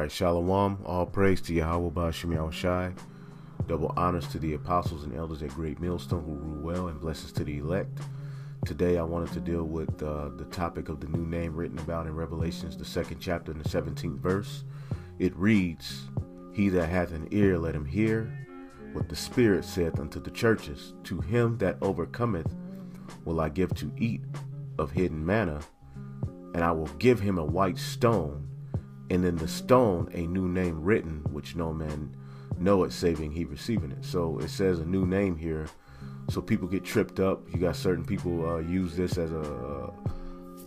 Right, Shalom, all praise to Yahawah Bashim Yahawshi. Double honors to the apostles and elders at Great Millstone who rule well, and blessings to the elect. Today I wanted to deal with uh, the topic of the new name written about in Revelations, the second chapter and the 17th verse. It reads, He that hath an ear, let him hear what the Spirit saith unto the churches. To him that overcometh will I give to eat of hidden manna, and I will give him a white stone and in the stone a new name written, which no man knoweth, saving he receiving it. So it says a new name here, so people get tripped up. You got certain people uh, use this as a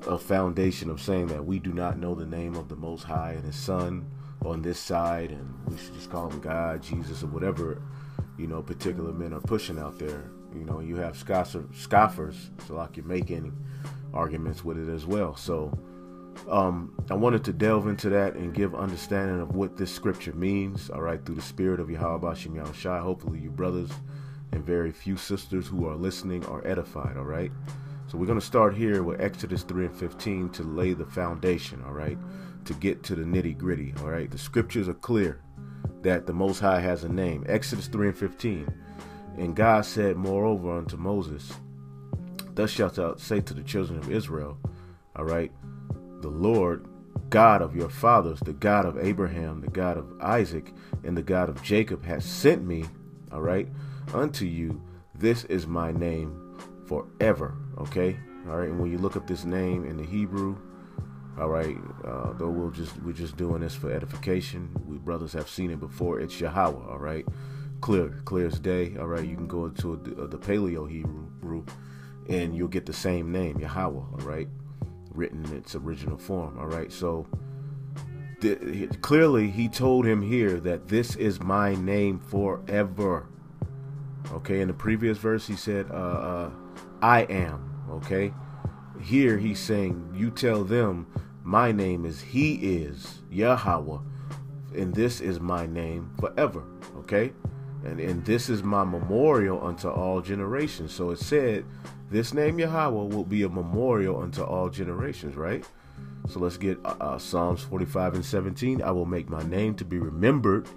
a foundation of saying that we do not know the name of the Most High and His Son on this side, and we should just call him God, Jesus, or whatever you know particular men are pushing out there. You know, you have scoffers, so like you're making arguments with it as well. So um, I wanted to delve into that and give understanding of what this scripture means, all right, through the spirit of Yahawah Bashim Yahawshi. Hopefully, you brothers and very few sisters who are listening are edified, all right? So, we're going to start here with Exodus 3 and 15 to lay the foundation, all right, to get to the nitty gritty, all right? The scriptures are clear that the Most High has a name. Exodus 3 and 15. And God said, Moreover, unto Moses, Thus shalt thou say to the children of Israel, all right, the Lord God of your fathers, the God of Abraham, the God of Isaac, and the God of Jacob has sent me, all right, unto you. This is my name forever, okay? All right, and when you look up this name in the Hebrew, all right, uh, though we'll just we're just doing this for edification. We brothers have seen it before. It's Yahawah, all right, clear, clear as day. All right, you can go into a, a, the Paleo Hebrew, and you'll get the same name, Yahawah, all right written in its original form. All right, so th- clearly he told him here that this is my name forever. Okay, in the previous verse he said, uh, uh, "I am." Okay, here he's saying, "You tell them my name is He is Yahawah, and this is my name forever." Okay, and and this is my memorial unto all generations. So it said this name Yahawah will be a memorial unto all generations, right? So let's get uh, uh, Psalms 45 and 17. I will make my name to be remembered.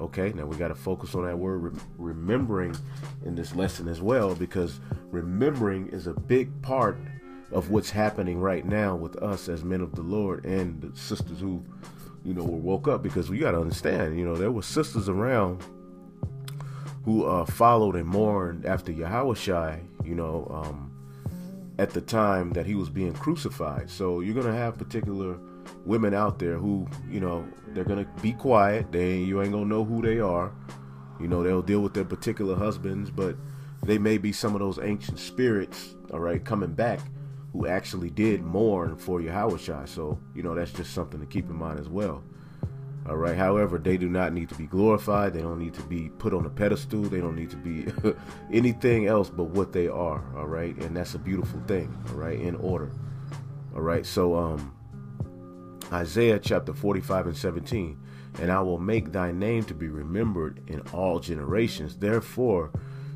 Okay, now we got to focus on that word re- remembering in this lesson as well, because remembering is a big part of what's happening right now with us as men of the Lord and the sisters who, you know, were woke up. Because we got to understand, you know, there were sisters around who uh, followed and mourned after Yahushua, you know, um, at the time that he was being crucified. So you're gonna have particular women out there who, you know, they're gonna be quiet. They you ain't gonna know who they are. You know, they'll deal with their particular husbands, but they may be some of those ancient spirits, all right, coming back who actually did mourn for Yahushua. So, you know, that's just something to keep in mind as well. All right. However, they do not need to be glorified. They don't need to be put on a pedestal. They don't need to be anything else but what they are. All right. And that's a beautiful thing. All right. In order. All right. So, um, Isaiah chapter 45 and 17. And I will make thy name to be remembered in all generations. Therefore,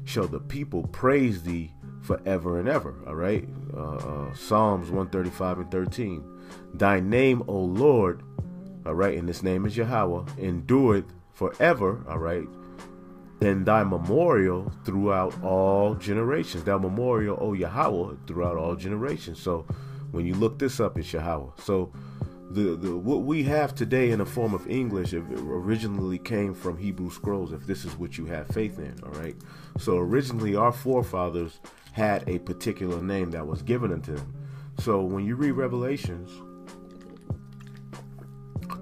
shall the people praise thee forever and ever. All right. Uh, uh, Psalms 135 and 13. Thy name, O Lord, all right, and his name is Yahawah, endureth forever, all right, and thy memorial throughout all generations. Thy memorial, O Yahawah, throughout all generations. So when you look this up, it's Yahawah. So the, the what we have today in the form of English originally came from Hebrew scrolls, if this is what you have faith in, all right? So originally our forefathers had a particular name that was given unto them. So when you read Revelations,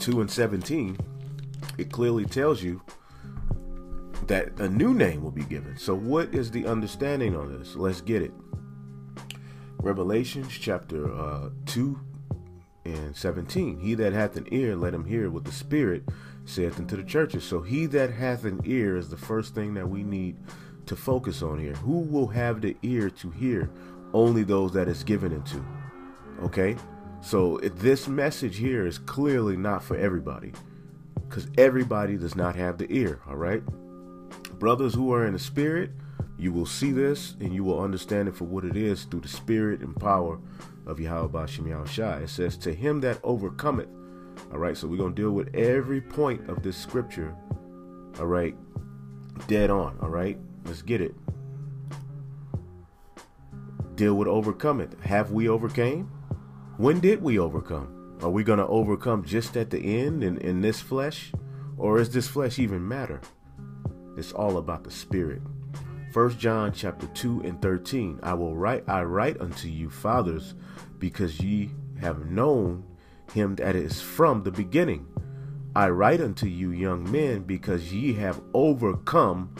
2 and 17, it clearly tells you that a new name will be given. So, what is the understanding on this? Let's get it. Revelations chapter uh, 2 and 17. He that hath an ear, let him hear what the Spirit saith unto the churches. So, he that hath an ear is the first thing that we need to focus on here. Who will have the ear to hear? Only those that is given into. Okay? So this message here is clearly not for everybody because everybody does not have the ear, all right? Brothers who are in the spirit, you will see this and you will understand it for what it is through the spirit and power of Yahawah Bashim Yahawshi. It says, To him that overcometh, All right, so we're going to deal with every point of this scripture. All right, dead on. All right, let's get it. Deal with overcome it. Have we overcame? When did we overcome? Are we going to overcome just at the end in, in this flesh? Or is this flesh even matter? It's all about the spirit. First John chapter 2 and 13. I will write I write unto you, fathers, because ye have known him that is from the beginning. I write unto you, young men, because ye have overcome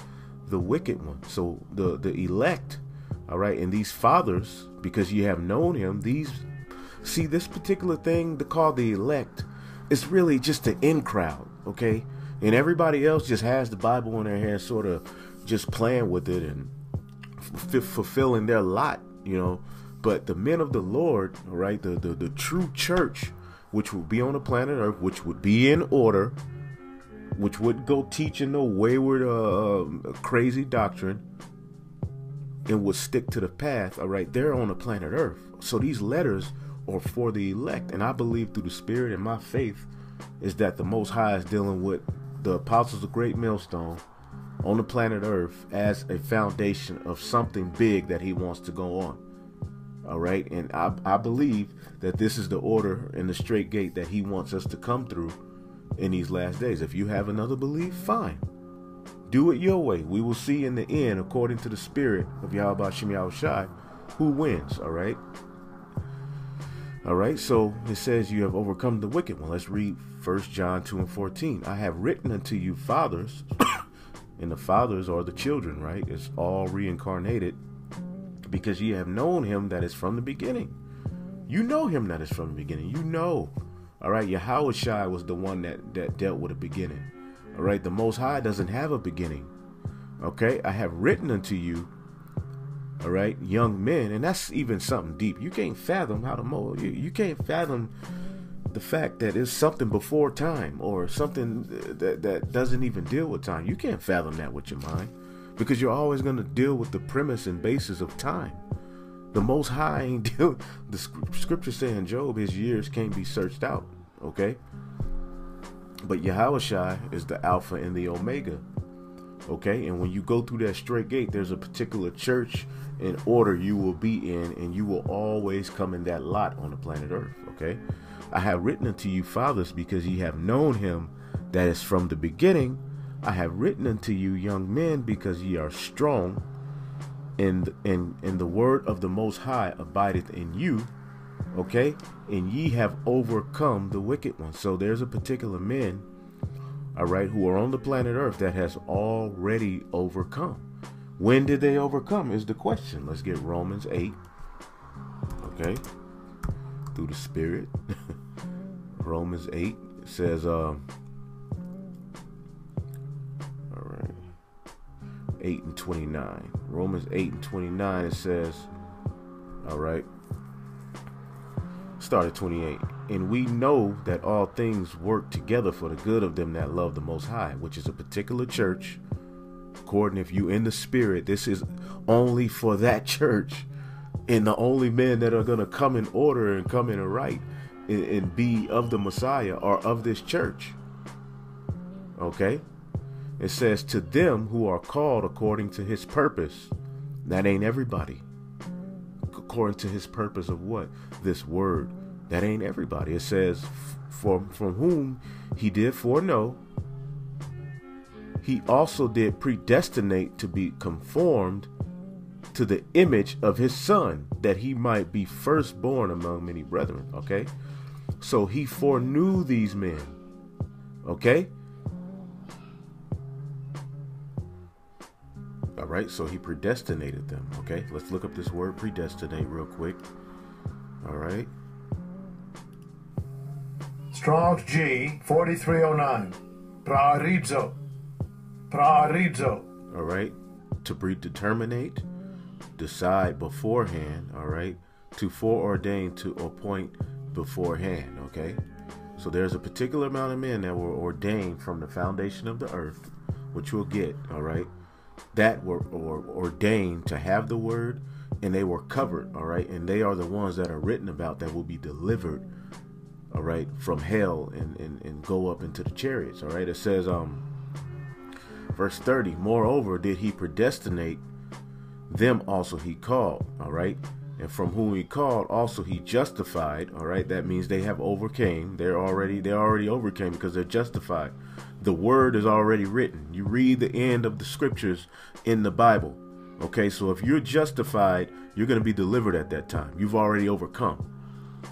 the wicked one. So the, the elect, all right, and these fathers, because ye have known him, these see this particular thing to call the elect it's really just the in crowd, okay? And everybody else just has the Bible in their hand, sort of just playing with it and f- fulfilling their lot, you know. But the men of the Lord, right, the, the, the true church, which would be on the planet Earth, which would be in order, which would go teaching no wayward, uh, uh, crazy doctrine, and would stick to the path, all right, they're on the planet Earth. So these letters or for the elect. And I believe through the Spirit and my faith is that the Most High is dealing with the apostles of Great Millstone on the planet Earth as a foundation of something big that He wants to go on. All right. And I, I believe that this is the order and the straight gate that He wants us to come through in these last days. If you have another belief, fine. Do it your way. We will see in the end, according to the spirit of Yahweh Shem Shai, who wins. All right. All right, so it says you have overcome the wicked one. Let's read First John 2 and 14. I have written unto you fathers, and the fathers are the children, right? It's all reincarnated because ye have known him that is from the beginning. You know him that is from the beginning. You know. All right, Yahweh Shai was the one that, that dealt with a beginning. All right, the Most High doesn't have a beginning. Okay, I have written unto you all right, young men, and that's even something deep. You can't fathom how to mold. You, you can't fathom the fact that it's something before time or something that that doesn't even deal with time. You can't fathom that with your mind because you're always going to deal with the premise and basis of time. The Most High ain't deal. The scripture saying Job, his years can't be searched out. Okay, but Yahawah is the Alpha and the Omega. Okay, and when you go through that straight gate, there's a particular church and order you will be in, and you will always come in that lot on the planet Earth. Okay, I have written unto you, fathers, because ye have known him that is from the beginning. I have written unto you, young men, because ye are strong, and and and the word of the Most High abideth in you. Okay, and ye have overcome the wicked one. So there's a particular men all right, who are on the planet Earth that has already overcome. When did they overcome is the question. Let's get Romans 8. Okay. Through the Spirit. Romans 8 says, um, all right, 8 and 29. Romans 8 and 29, it says, all right, start at 28. And we know that all things work together for the good of them that love the Most High, which is a particular church. According, if you in the Spirit, this is only for that church. And the only men that are going to come in order and come in a right and, and be of the Messiah are of this church. Okay? It says, To them who are called according to his purpose. That ain't everybody according to his purpose of what? This word. That ain't everybody. It says, from, from whom he did foreknow, he also did predestinate to be conformed to the image of his son, that he might be firstborn among many brethren. Okay? So he foreknew these men. Okay? All right, so he predestinated them. Okay, let's look up this word predestinate real quick. All right. Strong's G 4309. Proorizo. Proorizo. All right. To predeterminate, decide beforehand. All right. To foreordain, to appoint beforehand. Okay. So there's a particular amount of men that were ordained from the foundation of the earth, which we'll get. All right that were or, ordained to have the word and they were covered all right and they are the ones that are written about that will be delivered all right, from hell and, and, and go up into the chariots. All right. It says, um, verse 30, moreover, did he predestinate them also he called. All right. And from whom he called, also he justified. All right, that means they have overcame. They're already they already overcame because they're justified. The word is already written. You read the end of the scriptures in the Bible. Okay, so if you're justified, you're going to be delivered at that time. You've already overcome.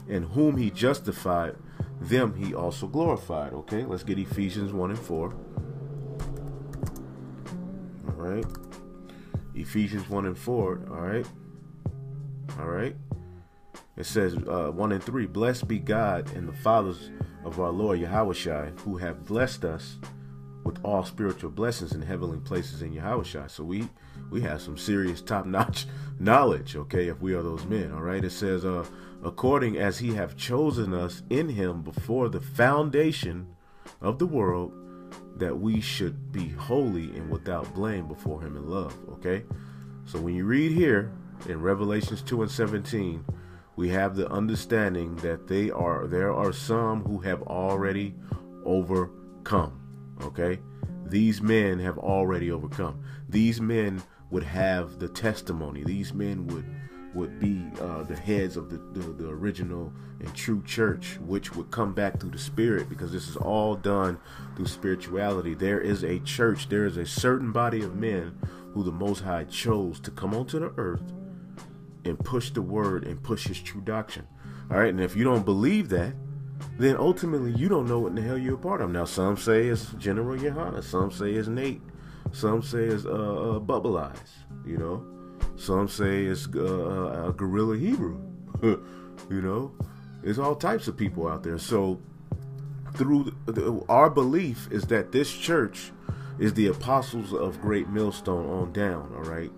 And whom he justified, them he also glorified. Okay, let's get Ephesians 1 and 4. All right. Ephesians 1 and 4. All right. All right. It says uh, 1 and 3 Blessed be God and the fathers of our Lord Yahushua, who have blessed us with all spiritual blessings in heavenly places in Yahushua. So we we have some serious top notch knowledge, okay, if we are those men. All right. It says, uh, according as he have chosen us in him before the foundation of the world, that we should be holy and without blame before him in love. Okay. So when you read here, in Revelations 2 and 17, we have the understanding that they are there are some who have already overcome. Okay? These men have already overcome. These men would have the testimony. These men would would be uh, the heads of the, the, the original and true church, which would come back through the Spirit, because this is all done through spirituality. There is a church, there is a certain body of men who the Most High chose to come onto the earth and push the word and push his true doctrine. All right, and if you don't believe that, then ultimately you don't know what in the hell you're a part of. Now, some say it's General Yohana, some say it's Nate, some say it's uh, uh, Bubble Eyes, you know, some say it's uh, uh, Gorilla Hebrew, you know, there's all types of people out there. So, through the, our belief is that this church is the apostles of Great Millstone on down. All right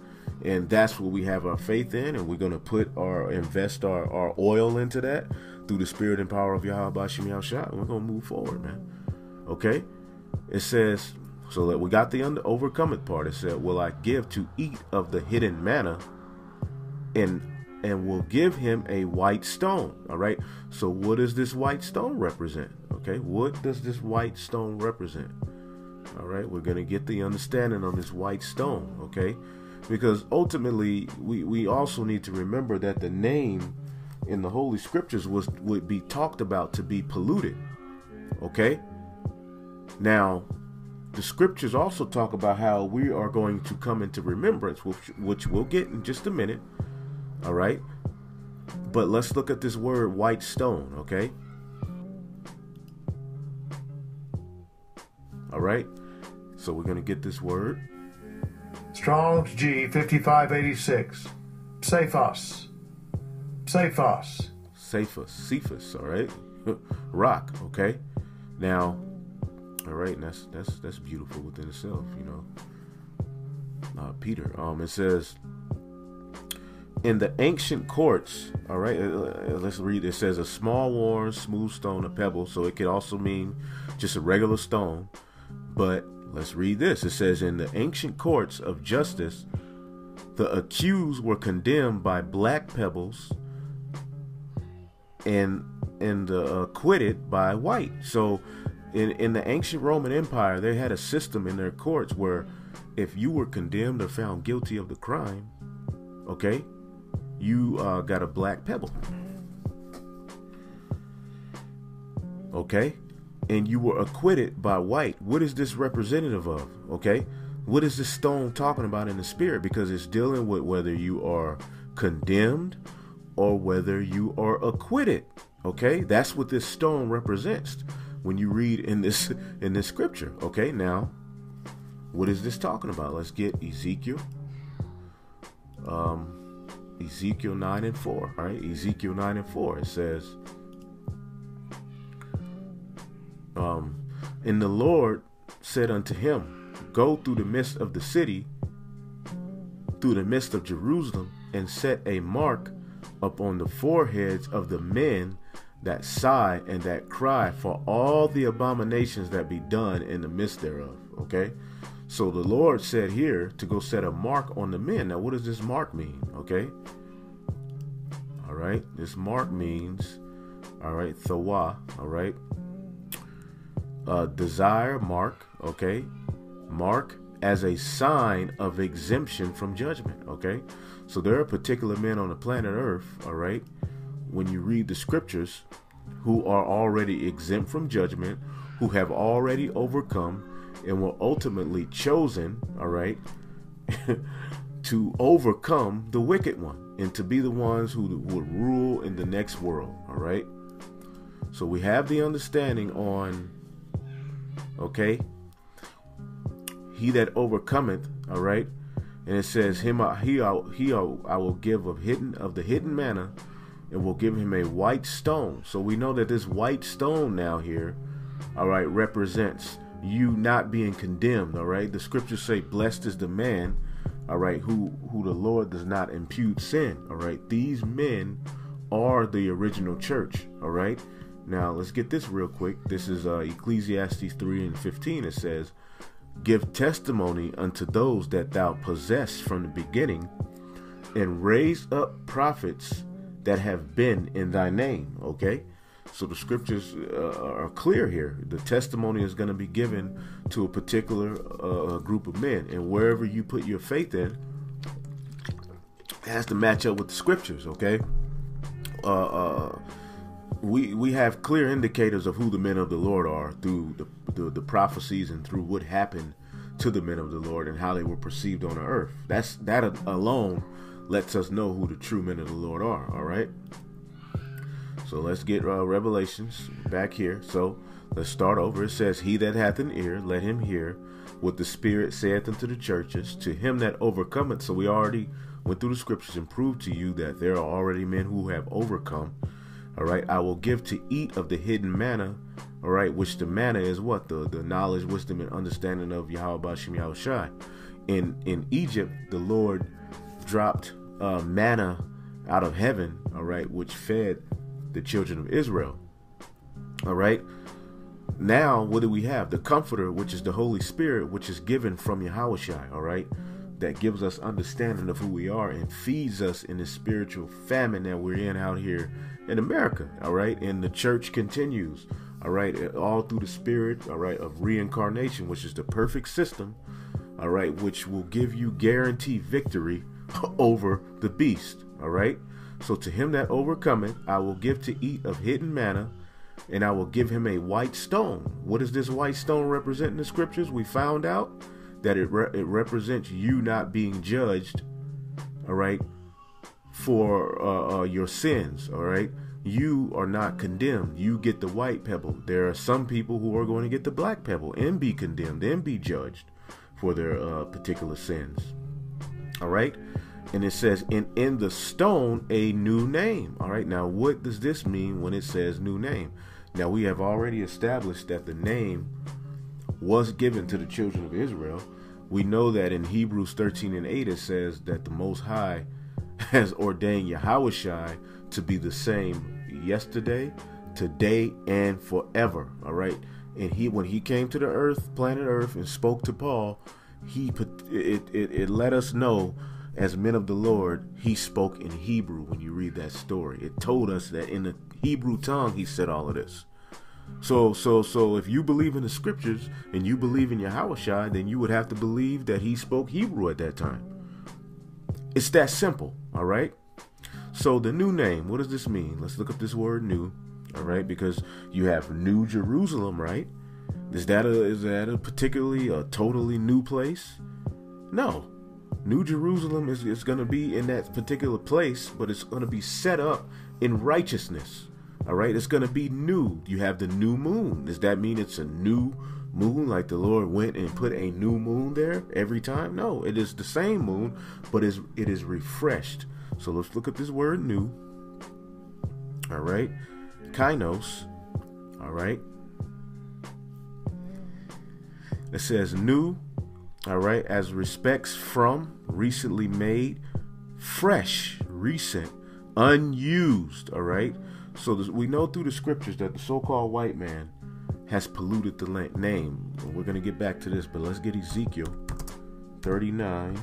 and that's what we have our faith in and we're going to put our invest our, our oil into that through the spirit and power of Yahweh Shah and we're to move forward man okay it says so that we got the under, overcoming part. It said will I give to eat of the hidden manna and and will give him a white stone. All right. So what does this white stone represent? Okay. What does this white stone represent? All right. We're to get the understanding on this white stone. Okay. Because ultimately we, we also need to remember that the name in the holy scriptures was would be talked about to be polluted. Okay. Now the scriptures also talk about how we are going to come into remembrance which, which we'll get in just a minute all right but let's look at this word white stone okay all right so we're going to get this word Strong's G 5586. Psephos. Psephos. Cephas. Cephas, all right? Rock, okay? Now, all right, that's that's that's beautiful within itself, you know. Uh, Peter, um, it says in the ancient courts, all right, uh, uh, let's read. It says a small, worn, smooth stone, a pebble. So it could also mean just a regular stone, but Let's read this. It says, In the ancient courts of justice, the accused were condemned by black pebbles and and uh, acquitted by white. So in in the ancient Roman Empire, they had a system in their courts where if you were condemned or found guilty of the crime, okay, you uh, got a black pebble. Okay, and you were acquitted by white. What is this representative of? Okay. What is this stone talking about in the spirit? Because it's dealing with whether you are condemned or whether you are acquitted. Okay. That's what this stone represents when you read in this in this scripture. Okay. Now, what is this talking about? Let's get Ezekiel. Um, Ezekiel 9 and 4. All right. Ezekiel 9 and 4. It says, um, and the Lord said unto him, Go through the midst of the city, through the midst of Jerusalem, and set a mark upon the foreheads of the men that sigh and that cry for all the abominations that be done in the midst thereof. Okay? So the Lord said here to go set a mark on the men. Now, what does this mark mean? Okay? All right? This mark means all right, Thawa, all right. Uh, desire, mark, okay. Mark as a sign of exemption from judgment, okay. So there are particular men on the planet Earth, all right, when you read the scriptures, who are already exempt from judgment, who have already overcome, and were ultimately chosen, all right, to overcome the wicked one and to be the ones who would rule in the next world, all right? So we have the understanding on, okay, he that overcometh, all right, and it says him he he I will give of hidden of the hidden manna, and will give him a white stone. So we know that this white stone now here, all right, represents you not being condemned. All right, the scriptures say, "Blessed is the man." All right, who who the Lord does not impute sin. All right, these men are the original church. All right. Now let's get this real quick. This is uh, Ecclesiastes 3 and 15. It says, Give testimony unto those that thou possess from the beginning, and raise up prophets that have been in thy name. Okay? So the scriptures uh, are clear here. The testimony is going to be given to a particular uh, group of men, and wherever you put your faith in, it has to match up with the scriptures. Okay? Uh, uh we we have clear indicators of who the men of the Lord are through the, the, the prophecies and through what happened to the men of the Lord and how they were perceived on the earth. That's that alone lets us know who the true men of the Lord are. All right. So let's get uh, Revelations back here. So let's start over. It says, "He that hath an ear, let him hear what the Spirit saith unto the churches. To him that overcometh." So we already went through the scriptures and proved to you that there are already men who have overcome all right, I will give to eat of the hidden manna. All right, which the manna is what the the knowledge, wisdom, and understanding of Yahawah Bashim Yahawshi. In in Egypt, the Lord dropped uh, manna out of heaven. All right, which fed the children of Israel. All right. Now, what do we have? The Comforter, which is the Holy Spirit, which is given from Yahawshi. All right that gives us understanding of who we are and feeds us in the spiritual famine that we're in out here in America. All right. And the church continues. All right. All through the spirit, all right, of reincarnation, which is the perfect system. All right. Which will give you guaranteed victory over the beast. All right. So to him that overcometh, I will give to eat of hidden manna, and I will give him a white stone. What does this white stone represent in the scriptures? We found out that it, re- it represents you not being judged, all right, for uh, uh, your sins, all right. You are not condemned. You get the white pebble. There are some people who are going to get the black pebble and be condemned and be judged for their uh, particular sins. All right. And it says, in in the stone a new name. All right. Now, what does this mean when it says new name? Now, we have already established that the name was given to the children of Israel we know that in Hebrews 13 and 8 it says that the Most High has ordained Yahawshi to be the same yesterday, today, and forever. All right. And he, when he came to the earth, planet Earth, and spoke to Paul, he put it, it, it let us know as men of the Lord, he spoke in Hebrew when you read that story. It told us that in the Hebrew tongue he said all of this. So so so if you believe in the scriptures and you believe in Yahushua, then you would have to believe that he spoke Hebrew at that time. It's that simple, all right? So the new name, what does this mean? Let's look up this word new, all right? Because you have New Jerusalem, right? Is that a is that a particularly a totally new place? No. New Jerusalem is, is going to be in that particular place, but it's going to be set up in righteousness. All right, it's going to be new. You have the new moon. Does that mean it's a new moon like the Lord went and put a new moon there every time? No, it is the same moon, but is it is refreshed. So let's look at this word new. All right. Kainos. All right. It says new, all right, as respects from, recently made, fresh, recent, unused, all right. So this, we know through the scriptures that the so-called white man has polluted the name. we're going to get back to this, but let's get Ezekiel 39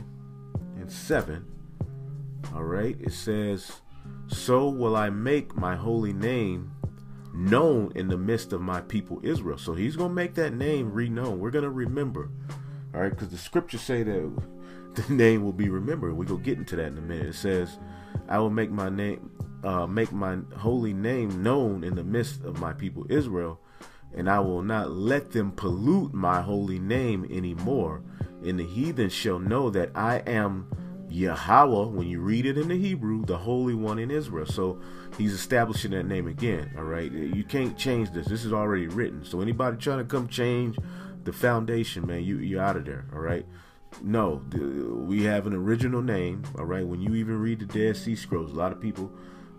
and 7. All right, it says, "So will I make my holy name known in the midst of my people Israel. So he's going to make that name renowned. We're going to remember. All right, because the scriptures say that the name will be remembered. We go get into that in a minute. It says, "I will make my name, uh, make my holy name known in the midst of my people Israel, and I will not let them pollute my holy name anymore. And the heathen shall know that I am Yahawah. When you read it in the Hebrew, the Holy One in Israel. So he's establishing that name again. All right, you can't change this. This is already written. So anybody trying to come change the foundation, man, you you're out of there. All right. No, we have an original name. All right. When you even read the Dead Sea Scrolls, a lot of people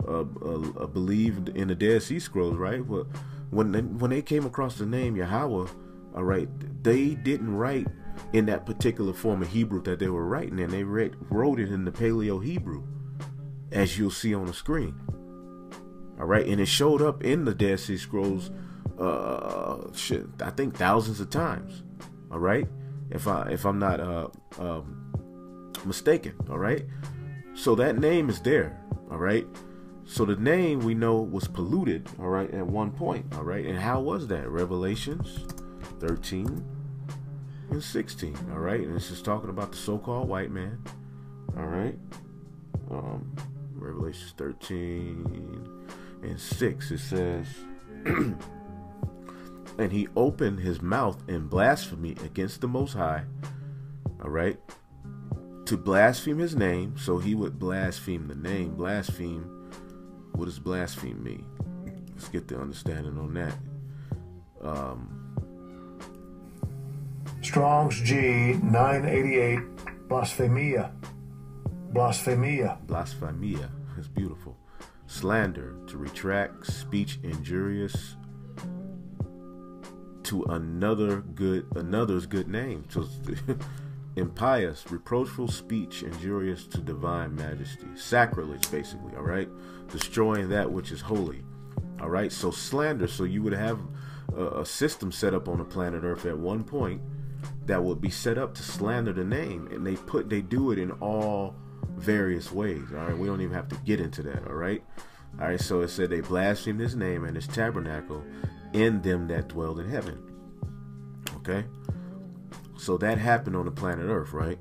uh, uh, believe in the Dead Sea Scrolls, right? But when they, when they came across the name Yahawah, all right, they didn't write in that particular form of Hebrew that they were writing, and they read, wrote it in the Paleo Hebrew, as you'll see on the screen. All right, and it showed up in the Dead Sea Scrolls, uh, shit, I think thousands of times. All right, if I if I'm not uh, um, mistaken. All right, so that name is there. All right. So the name we know was polluted, all right, at one point, all right. And how was that? Revelations 13 and 16, all right. And this is talking about the so-called white man, all right. Um, Revelations 13 and 6, it says, and he opened his mouth in blasphemy against the Most High, all right, to blaspheme his name. So he would blaspheme the name, blaspheme what does blaspheme mean? Let's get the understanding on that. Um, Strong's G 988 blasphemia. Blasphemia. Blasphemia. It's beautiful. Slander, to retract speech injurious to another good another's good name. So impious, reproachful speech injurious to divine majesty. Sacrilege, basically, all right? Destroying that which is holy. All right? So slander, so you would have a, a system set up on the planet Earth at one point that would be set up to slander the name. And they put they do it in all various ways. All right, we don't even have to get into that, all right? All right, so it said they blasphemed his name and his tabernacle in them that dwelled in heaven. Okay? So that happened on the planet Earth, right?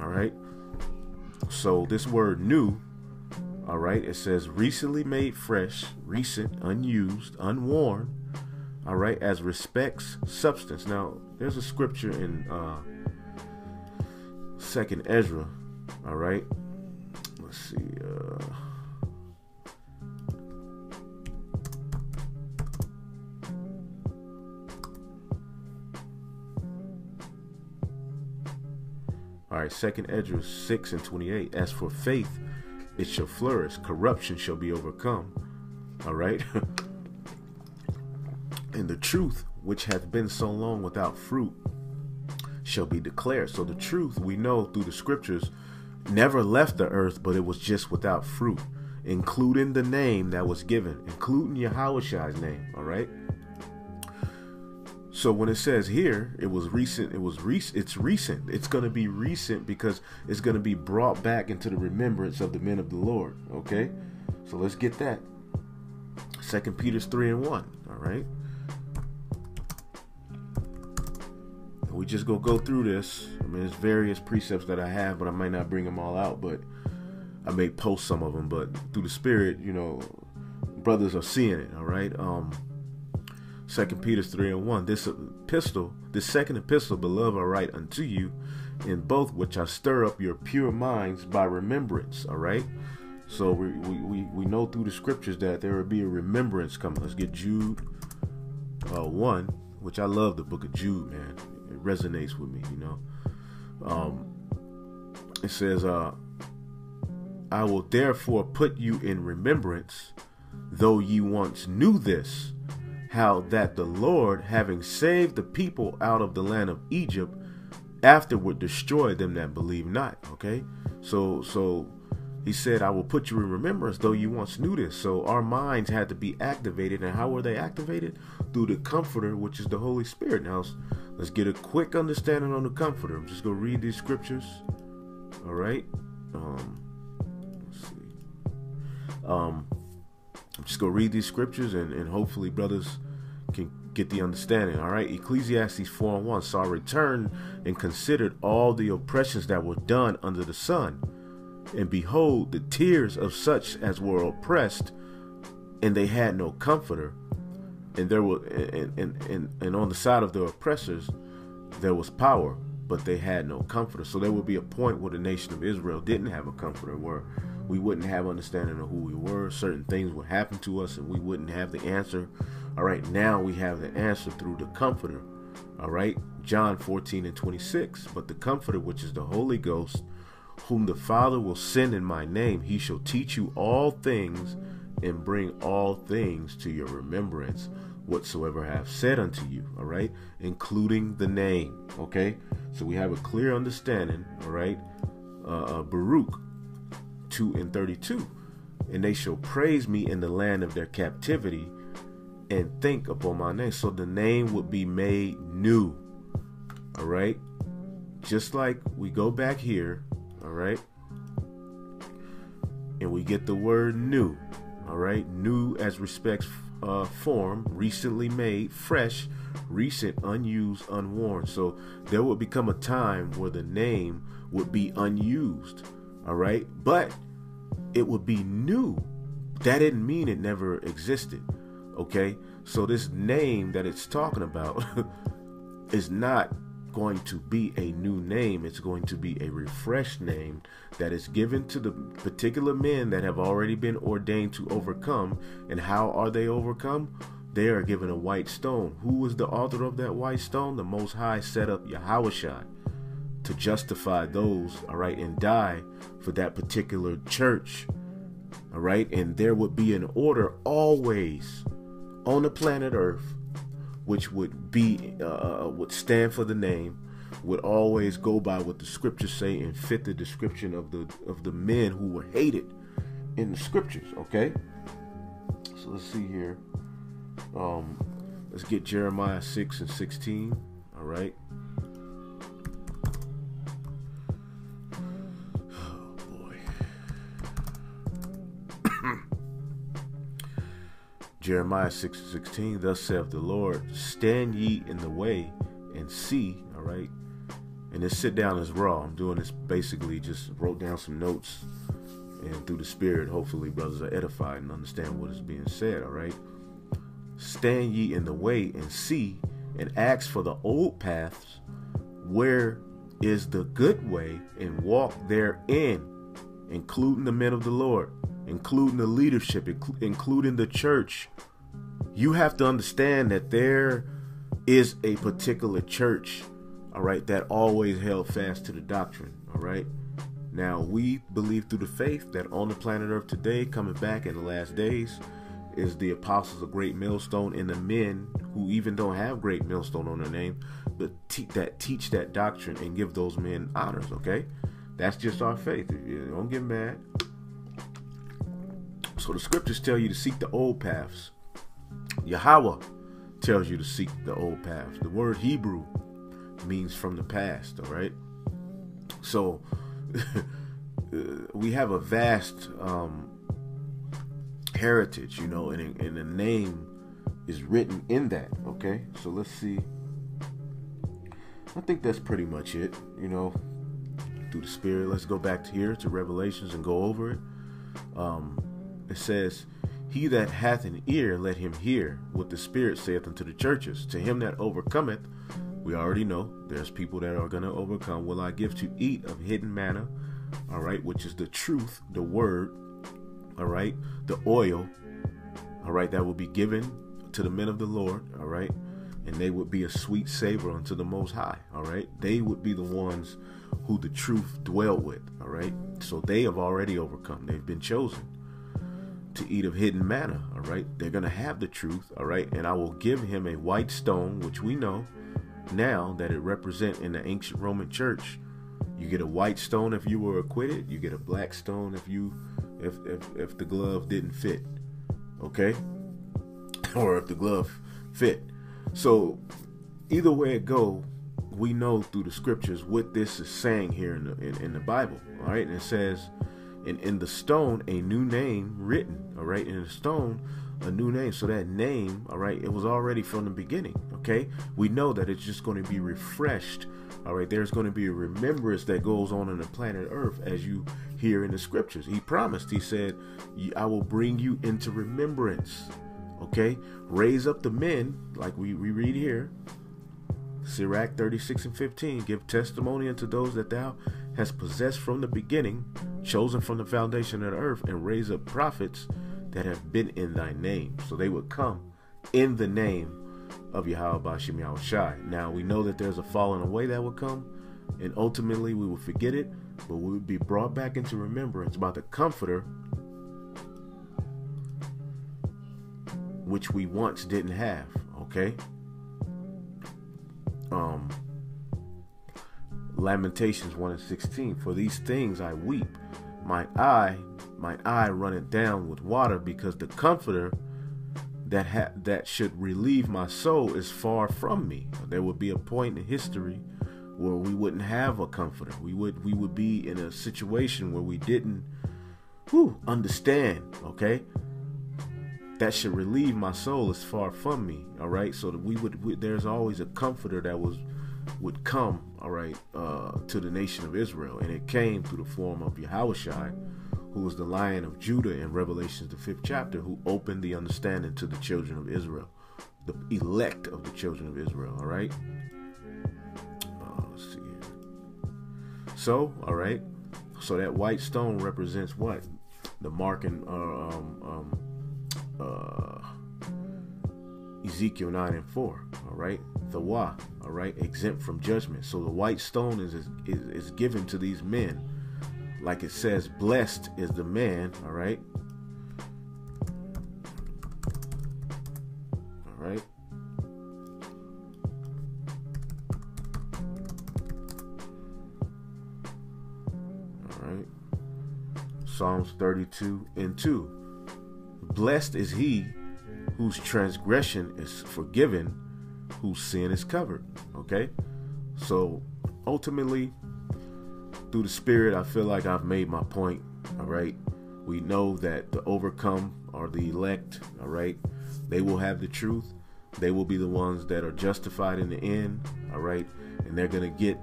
All right. So this word new, all right, it says recently made fresh, recent, unused, unworn, all right, as respects substance. Now, there's a scripture in uh second Ezra, all right. Let's see, uh All right, second Ezra 6 and 28. As for faith, it shall flourish, corruption shall be overcome. All right. and the truth, which hath been so long without fruit, shall be declared. So the truth we know through the scriptures never left the earth, but it was just without fruit, including the name that was given, including Yahawah's name. All right. So when it says here, it was recent, it was recent, it's recent. It's going to be recent because it's going to be brought back into the remembrance of the men of the Lord. Okay? So let's get that. Second Peter's 3 and 1. All right? We just go go through this. I mean, there's various precepts that I have, but I might not bring them all out. But I may post some of them. But through the Spirit, you know, brothers are seeing it. All right. Um, Second Peter 3 and 1. This epistle, this second epistle, beloved, I write unto you, in both which I stir up your pure minds by remembrance. All right. So we, we, we know through the scriptures that there will be a remembrance coming. Let's get Jude uh, 1, which I love the book of Jude, man. It resonates with me, you know. Um, it says, uh, I will therefore put you in remembrance, though ye once knew this, how that the Lord, having saved the people out of the land of Egypt, afterward destroyed them that believe not. Okay, so so he said, "I will put you in remembrance, though you once knew this." So our minds had to be activated, and how were they activated? Through the Comforter, which is the Holy Spirit. Now let's get a quick understanding on the Comforter. I'm just gonna read these scriptures. All right. Um, let's see. Um, just go read these scriptures and, and hopefully brothers can get the understanding. All right. Ecclesiastes 4 and 1 saw return and considered all the oppressions that were done under the sun. And behold, the tears of such as were oppressed, and they had no comforter. And there were and, and, and, and on the side of the oppressors there was power, but they had no comforter. So there would be a point where the nation of Israel didn't have a comforter, where we wouldn't have understanding of who we were. Certain things would happen to us, and we wouldn't have the answer. All right, now we have the answer through the comforter. All right, John 14 and 26. But the comforter, which is the Holy Ghost, whom the Father will send in my name, he shall teach you all things and bring all things to your remembrance whatsoever I have said unto you, all right, including the name, okay? So we have a clear understanding, all right? Uh, uh, Baruch 2 and 32. And they shall praise me in the land of their captivity and think upon my name. So the name would be made new, all right? Just like we go back here, all right? And we get the word new, all right? New as respects uh, form, recently made, fresh, recent, unused, unworn. So there would become a time where the name would be unused. All right. But it would be new. That didn't mean it never existed. Okay. So this name that it's talking about is not going to be a new name. It's going to be a refreshed name that is given to the particular men that have already been ordained to overcome. And how are they overcome? They are given a white stone. Who was the author of that white stone? The Most High set up Yahushua to justify those, all right, and die for that particular church, all right? And there would be an order always on the planet Earth which would be uh, uh, would stand for the name, would always go by what the scriptures say and fit the description of the of the men who were hated in the scriptures. Okay, so let's see here. Um, let's get Jeremiah six and sixteen. All right. Jeremiah 6 16, thus saith the Lord, stand ye in the way and see, all right? And this sit down is raw. I'm doing this basically just wrote down some notes and through the spirit, hopefully brothers are edified and understand what is being said, all right? Stand ye in the way and see and ask for the old paths where is the good way and walk therein, including the men of the Lord including the leadership, including the church. You have to understand that there is a particular church, all right, that always held fast to the doctrine, all right. Now, we believe through the faith that on the planet Earth today, coming back in the last days, is the apostles of Great Millstone and the men who even don't have Great Millstone on their name, but te- that teach that doctrine and give those men honors, okay? That's just our faith. Don't get mad. So the scriptures tell you to seek the old paths. Yahawah tells you to seek the old paths. The word Hebrew means from the past, all right? So we have a vast um, heritage, you know, and, and the name is written in that, okay? So let's see. I think that's pretty much it, you know, through the Spirit. Let's go back to here to Revelations and go over it. Um, it says, He that hath an ear, let him hear what the Spirit saith unto the churches. To him that overcometh, we already know there's people that are going to overcome. Will I give to eat of hidden manna, all right, which is the truth, the word, all right, the oil, all right, that will be given to the men of the Lord, all right, and they would be a sweet savor unto the Most High, all right. They would be the ones who the truth dwell with, all right. So they have already overcome. They've been chosen to eat of hidden manna. All right. They're going to have the truth. All right. And I will give him a white stone, which we know now that it represent in the ancient Roman church. You get a white stone if you were acquitted. You get a black stone if you if if, if the glove didn't fit. Okay. or if the glove fit. So either way it go, we know through the scriptures what this is saying here in the in, in the Bible. All right. And it says And in the stone, a new name written. All right. In the stone, a new name. So that name, all right, it was already from the beginning. Okay. We know that it's just going to be refreshed. All right. There's going to be a remembrance that goes on in the planet Earth as you hear in the scriptures. He promised, he said, I will bring you into remembrance. Okay. Raise up the men, like we, we read here. Sirach 36 and 15. Give testimony unto those that thou hast possessed from the beginning, chosen from the foundation of the earth, and raised up prophets that have been in thy name. So they would come in the name of Yahawah Bashim Shai. Now we know that there's a falling away that will come, and ultimately we will forget it, but we would be brought back into remembrance by the Comforter, which we once didn't have. Okay? Um Lamentations 1 and 16. For these things I weep. My eye, my eye runneth down with water, because the comforter that ha- that should relieve my soul is far from me. There would be a point in history where we wouldn't have a comforter. We would we would be in a situation where we didn't whew, understand, okay? That should relieve my soul is far from me, all right? So that we would we, there's always a comforter that was would come, all right, uh, to the nation of Israel. And it came through the form of Yahawshi, who was the lion of Judah in Revelations, the fifth chapter, who opened the understanding to the children of Israel, the elect of the children of Israel, all right? Uh, let's see here. So, all right, so that white stone represents what? The marking, uh, um, um, uh, Ezekiel 9 and 4, all right? The Wa, all right, exempt from judgment. So the white stone is, is, is given to these men. Like it says, blessed is the man, all right? All right. All right. Psalms 32 and 2. Blessed is he whose transgression is forgiven, whose sin is covered. Okay? So ultimately, through the Spirit, I feel like I've made my point. All right? We know that the overcome are the elect. All right? They will have the truth. They will be the ones that are justified in the end. All right? And they're going to get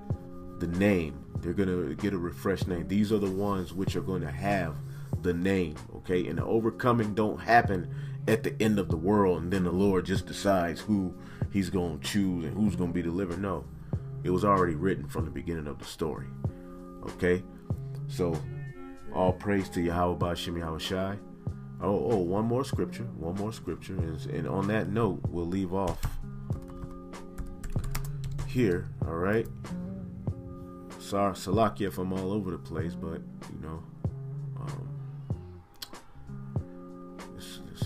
the name. They're going to get a refreshed name. These are the ones which are going to have the name. Okay? And the overcoming don't happen at the end of the world and then the Lord just decides who he's going to choose and who's going to be delivered. No, it was already written from the beginning of the story. Okay? So, all praise to Yahawah Bashim Yahawshi. Oh, oh, one more scripture. One more scripture. And, and on that note, we'll leave off here. All right? Sorry, Salakia if I'm all over the place, but, you know,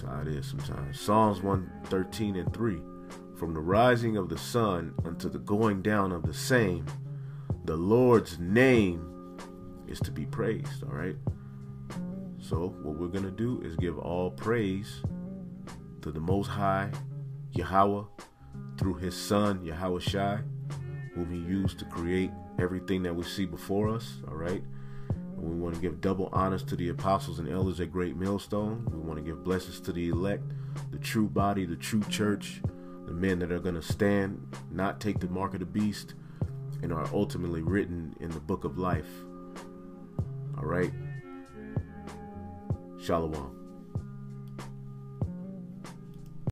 how it is sometimes. Psalms 113 and 3. From the rising of the sun unto the going down of the same, the Lord's name is to be praised. All right. So, what we're going to do is give all praise to the Most High, Yahawah, through His Son, Yahawshi, whom He used to create everything that we see before us. All right. We want to give double honors to the apostles and elders at Great Millstone. We want to give blessings to the elect, the true body, the true church, the men that are going to stand, not take the mark of the beast, and are ultimately written in the book of life. All right. Shalom.